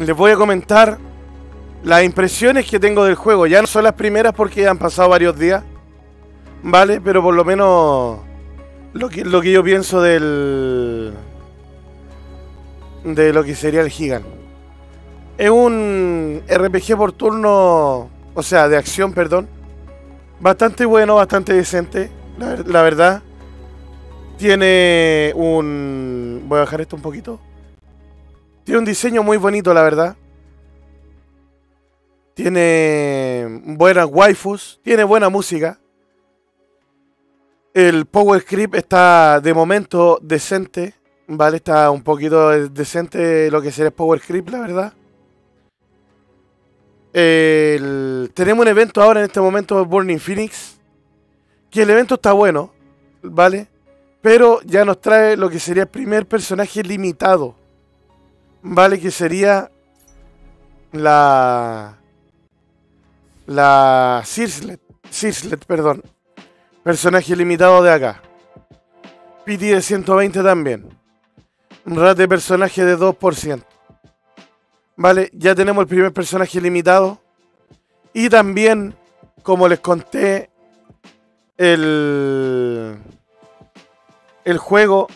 les voy a comentar las impresiones que tengo del juego. Ya no son las primeras porque han pasado varios días. ¿Vale? Pero por lo menos lo que, yo pienso del... De lo que sería el Gigant. Es un RPG por turno, o sea, de acción, perdón. Bastante bueno, bastante decente, la, la verdad. Tiene un... Voy a bajar esto un poquito. Tiene un diseño muy bonito, la verdad. Tiene buenas waifus. Tiene buena música. El Power Script está de momento decente. Vale, está un poquito decente lo que sería Power Script, la verdad. El- tenemos un evento ahora en este momento, Burning Phoenix. Que el evento está bueno, ¿vale? Pero ya nos trae lo que sería el primer personaje limitado. ¿Vale? Que sería la. La Sirslet. Sirslet, perdón. Personaje limitado de acá. PT de 120 también. Rat de personaje de 2%. Vale, ya tenemos el primer personaje limitado. Y también, como les conté, el, el juego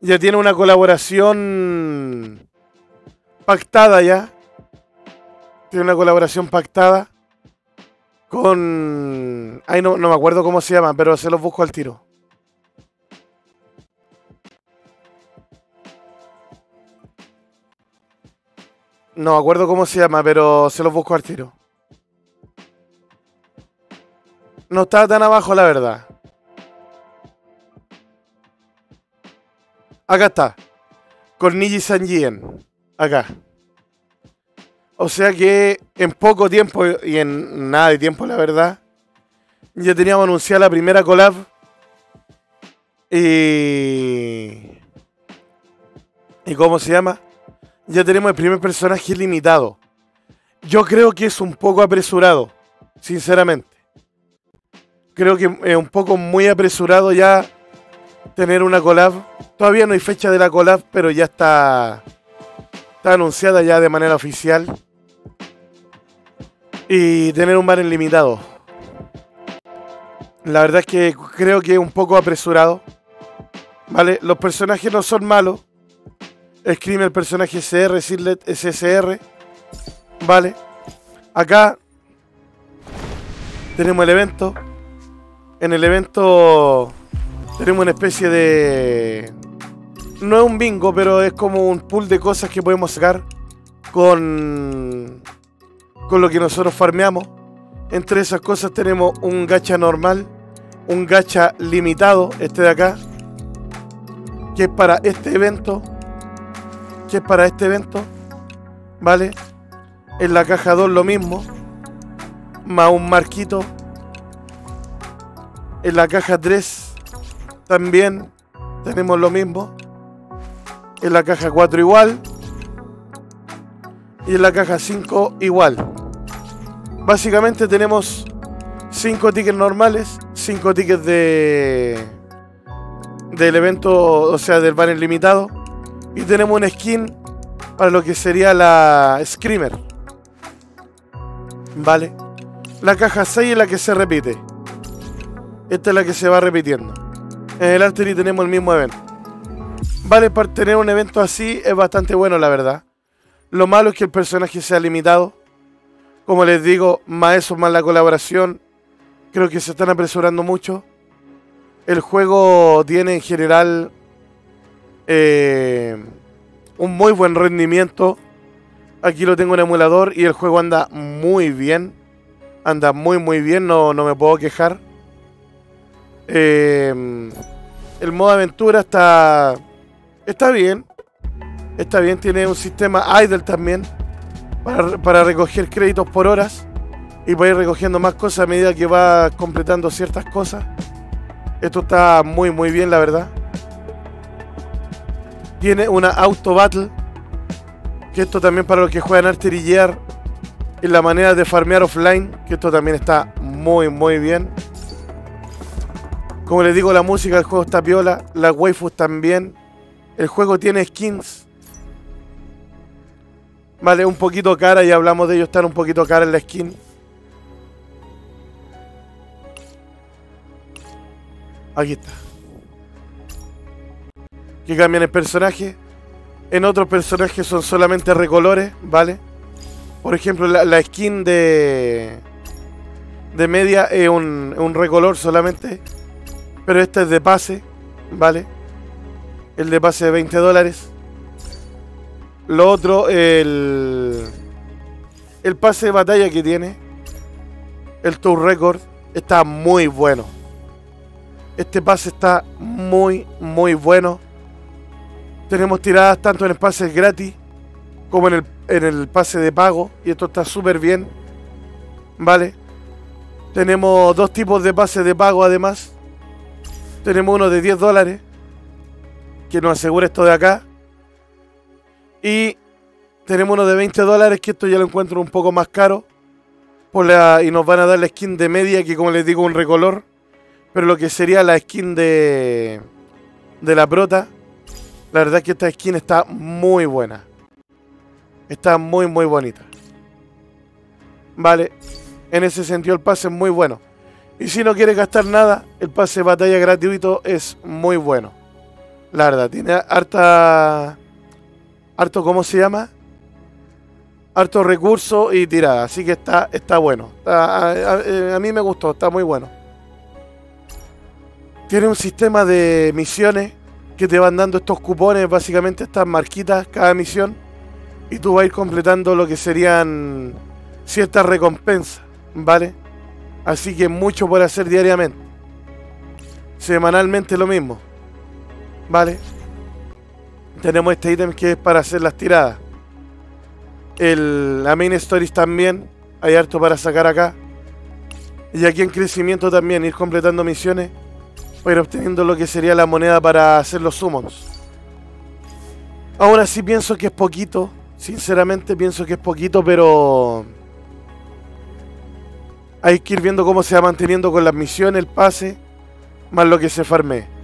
ya tiene una colaboración pactada ya. Tiene una colaboración pactada con... Ay, no, no me acuerdo cómo se llama, pero se los busco al tiro. No me acuerdo cómo se llama, pero se los busco al tiro. No estaba tan abajo, la verdad. Acá está. Cornigi Sanjien. Acá. O sea que en poco tiempo y en nada de tiempo, la verdad, ya teníamos anunciada la primera collab. Y. ¿Y cómo se llama? Ya tenemos el primer personaje limitado. Yo creo que es un poco apresurado, sinceramente. Creo que es un poco muy apresurado ya tener una collab. Todavía no hay fecha de la collab, pero ya está, anunciada ya de manera oficial. Y tener un banner limitado. La verdad es que creo que es un poco apresurado. ¿Vale? Los personajes no son malos. Escribe el personaje SR, Sirlet SSR. ¿Vale? Acá tenemos el evento. En el evento tenemos una especie de... No es un bingo, pero es como un pool de cosas que podemos sacar con, con lo que nosotros farmeamos. Entre esas cosas tenemos un gacha normal, un gacha limitado, este de acá, que es para este evento, que es para este evento, ¿vale? En la caja 2 lo mismo, más un marquito. En la caja 3 también tenemos lo mismo. En la caja 4 igual. Y en la caja 5 igual. Básicamente tenemos 5 tickets normales, 5 tickets de del evento, o sea, del banner limitado. Y tenemos una skin para lo que sería la Screamer. Vale. La caja 6 es la que se repite. Esta es la que se va repitiendo. En el Artery tenemos el mismo evento. Vale, para tener un evento así es bastante bueno, la verdad. Lo malo es que el personaje sea limitado. Como les digo, más eso, más la colaboración. Creo que se están apresurando mucho. El juego tiene en general eh, un muy buen rendimiento. Aquí lo tengo en emulador y el juego anda muy bien. Anda muy muy bien, no, no me puedo quejar. Eh, el modo aventura está está bien. Está bien, tiene un sistema idle también para, recoger créditos por horas y para ir recogiendo más cosas a medida que va completando ciertas cosas. Esto está muy muy bien, la verdad. Tiene una auto battle. Que esto también para los que juegan Artery Gear. En la manera de farmear offline. Que esto también está muy muy bien. Como les digo, la música del juego está piola. Las waifus también. El juego tiene skins. Vale, un poquito cara, y hablamos de ello, están un poquito cara en la skin. Aquí está. Que cambian el personaje. En otros personajes son solamente recolores, ¿vale? Por ejemplo, la, skin de... De media es un, un recolor solamente. Pero este es de pase, ¿vale? El de pase de 20 dólares. Lo otro, el, el pase de batalla que tiene, el Tour Record, está muy bueno. Este pase está muy, muy bueno. Tenemos tiradas tanto en el pase gratis como en el, en el pase de pago. Y esto está súper bien. ¿Vale? Tenemos dos tipos de pases de pago además. Tenemos uno de 10 dólares. Que nos asegura esto de acá. Y tenemos uno de 20 dólares, que esto ya lo encuentro un poco más caro. Por la, y nos van a dar la skin de media, que como les digo, un recolor. Pero lo que sería la skin de, de la prota. La verdad es que esta skin está muy buena. Está muy, muy bonita. Vale. En ese sentido el pase es muy bueno. Y si no quiere gastar nada, el pase de batalla gratuito es muy bueno. La verdad, tiene harta harto, ¿cómo se llama? Harto recurso y tirada. Así que está, está bueno. Eh, a, mí me gustó, está muy bueno. Tiene un sistema de misiones que te van dando estos cupones, básicamente estas marquitas cada misión. Y tú vas a ir completando lo que serían ciertas recompensas, ¿vale? Así que mucho por hacer diariamente. Semanalmente lo mismo. ¿Vale? Tenemos este ítem que es para hacer las tiradas. El, la main stories también. Hay harto para sacar acá. Y aquí en crecimiento también, ir completando misiones. Ir obteniendo lo que sería la moneda para hacer los summons. Ahora sí pienso que es poquito. Sinceramente pienso que es poquito, pero... Hay que ir viendo cómo se va manteniendo con las misiones, el pase, más lo que se farme.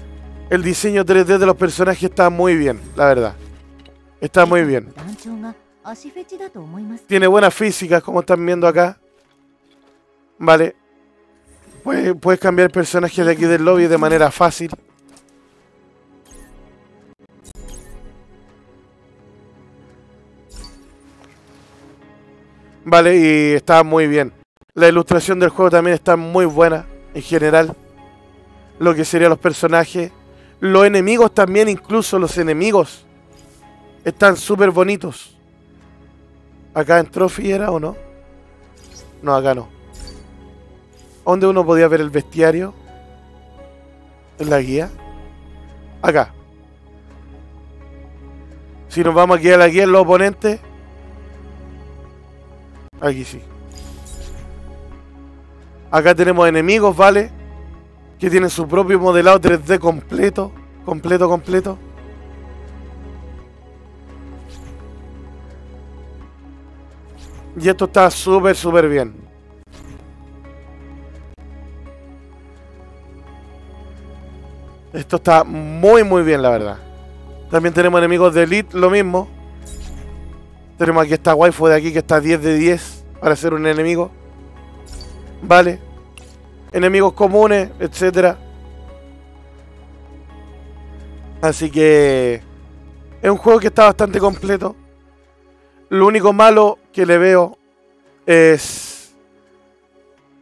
El diseño 3D de los personajes está muy bien, la verdad. Está muy bien. Tiene buenas físicas, como están viendo acá. Vale. Puedes, cambiar personajes de aquí del lobby de manera fácil. Vale, y está muy bien. La ilustración del juego también está muy buena, en general. Lo que serían los personajes. Los enemigos también, incluso los enemigos, están súper bonitos. ¿Acá en Trophy era o no? No, acá no. ¿Dónde uno podía ver el bestiario? En la guía. Acá. Si nos vamos aquí a la guía los oponentes. Aquí sí. Acá tenemos enemigos, ¿vale? Que tiene su propio modelado 3D completo, completo, completo. Y esto está súper, súper bien. Esto está muy, muy bien, la verdad. También tenemos enemigos de Elite, lo mismo. Tenemos aquí esta waifu de aquí que está 10 de 10 para ser un enemigo. Vale enemigos comunes, etcétera. Así que es un juego que está bastante completo. Lo único malo que le veo es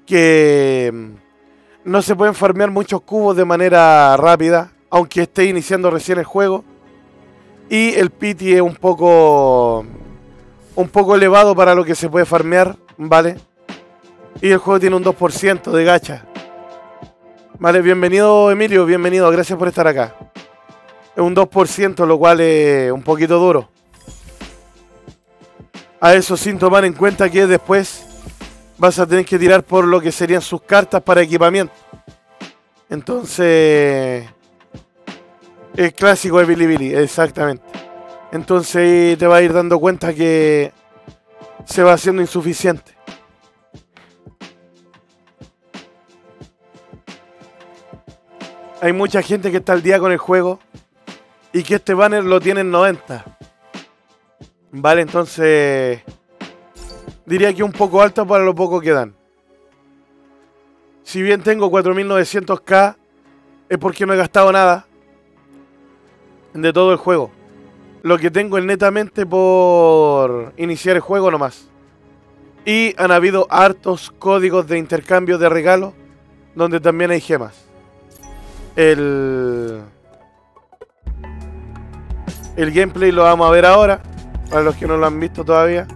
que mm, no se pueden farmear muchos cubos de manera rápida, aunque esté iniciando recién el juego. Y el pity es un poco un poco elevado para lo que se puede farmear, ¿vale? Y el juego tiene un 2% de gacha. Vale, bienvenido Emilio, bienvenido, gracias por estar acá. Es un 2%, lo cual es un poquito duro. A eso sin tomar en cuenta que después vas a tener que tirar por lo que serían sus cartas para equipamiento. Entonces... El clásico de Bilibili, exactamente. Entonces te vas a ir dando cuenta que se va haciendo insuficiente. Hay mucha gente que está al día con el juego y que este banner lo tiene en 90. Vale, entonces diría que un poco alto para lo poco que dan. Si bien tengo 4900K, es porque no he gastado nada de todo el juego. Lo que tengo es netamente por iniciar el juego nomás. Y han habido hartos códigos de intercambio de regalo donde también hay gemas. El, el gameplay lo vamos a ver ahora, para los que no lo han visto todavía.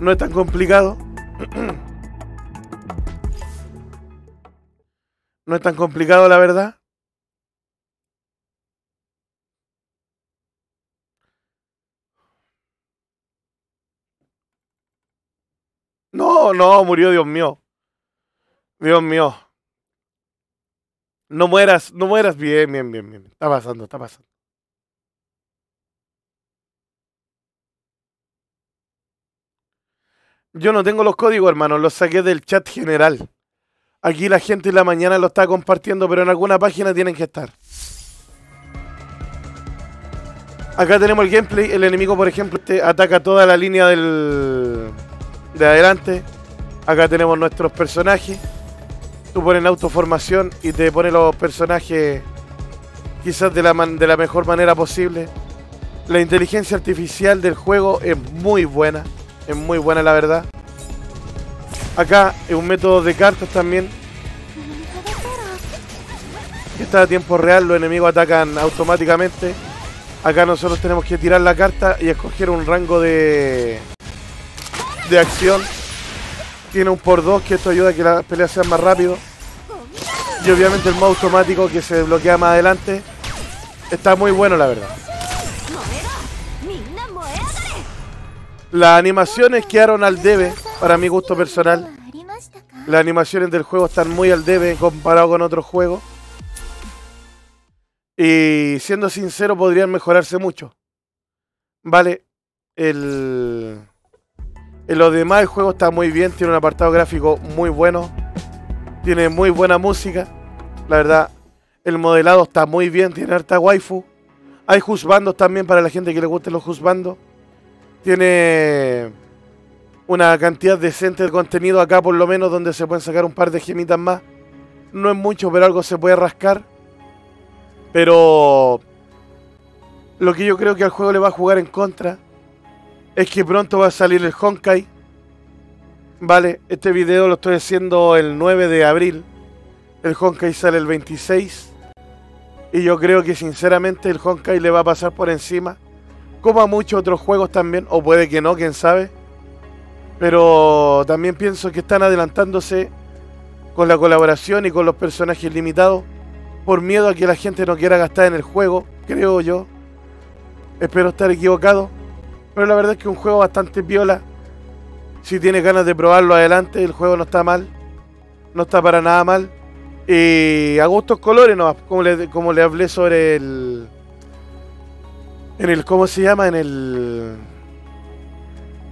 No es tan complicado. No es tan complicado, la verdad. No, no, murió, Dios mío. Dios mío. No mueras, no mueras. Bien, bien, bien, bien. Está pasando, está pasando. Yo no tengo los códigos, hermano. Los saqué del chat general. Aquí la gente en la mañana lo está compartiendo, pero en alguna página tienen que estar. Acá tenemos el gameplay. El enemigo, por ejemplo, este ataca toda la línea del de adelante. Acá tenemos nuestros personajes. Tú pones autoformación y te pone los personajes quizás de la, de la mejor manera posible. La inteligencia artificial del juego es muy buena. Es muy buena la verdad. Acá es un método de cartas también. Está a tiempo real, los enemigos atacan automáticamente. Acá nosotros tenemos que tirar la carta y escoger un rango de, de acción. Tiene un por dos que esto ayuda a que la pelea sea más rápido. Y obviamente el modo automático que se desbloquea más adelante. Está muy bueno la verdad. Las animaciones quedaron al debe, para mi gusto personal. Las animaciones del juego están muy al debe comparado con otros juegos. Y siendo sincero, podrían mejorarse mucho. Vale, el... En lo demás el juego está muy bien, tiene un apartado gráfico muy bueno, tiene muy buena música, la verdad, el modelado está muy bien, tiene harta waifu. Hay husbandos también para la gente que le gusten los husbandos. Tiene una cantidad decente de contenido acá por lo menos donde se pueden sacar un par de gemitas más. No es mucho, pero algo se puede rascar. Pero lo que yo creo que al juego le va a jugar en contra es que pronto va a salir el Honkai. Vale, este video lo estoy haciendo el 9 de abril. El Honkai sale el 26. Y yo creo que sinceramente el Honkai le va a pasar por encima. Como a muchos otros juegos también. O puede que no, quién sabe. Pero también pienso que están adelantándose con la colaboración y con los personajes limitados. Por miedo a que la gente no quiera gastar en el juego. Creo yo. Espero estar equivocado. Pero la verdad es que es un juego bastante viola. Si tienes ganas de probarlo adelante, el juego no está mal. No está para nada mal. Y a gustos colores, no, como le, como le hablé sobre el. En el. ¿Cómo se llama? En el.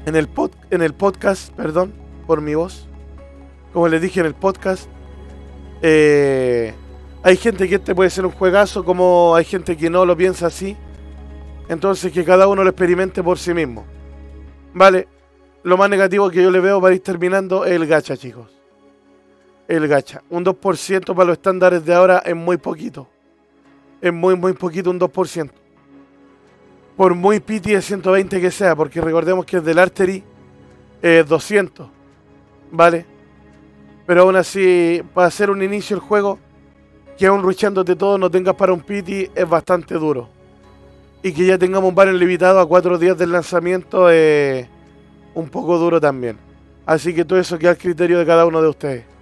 En el, pod, en el podcast, perdón, por mi voz. Como les dije en el podcast. Eh, hay gente que este puede ser un juegazo, como hay gente que no lo piensa así. Entonces que cada uno lo experimente por sí mismo. Vale, lo más negativo que yo le veo para ir terminando es el gacha, chicos. El gacha. Un 2% para los estándares de ahora es muy poquito. Es muy, muy poquito un 2%. Por muy piti de 120 que sea, porque recordemos que es del Artery es 200. ¿Vale? Pero aún así, para hacer un inicio del juego, que aún ruchándote todo no tengas para un piti, es bastante duro y que ya tengamos un banner limitado a cuatro días del lanzamiento es un poco duro también. Así que todo eso queda al criterio de cada uno de ustedes.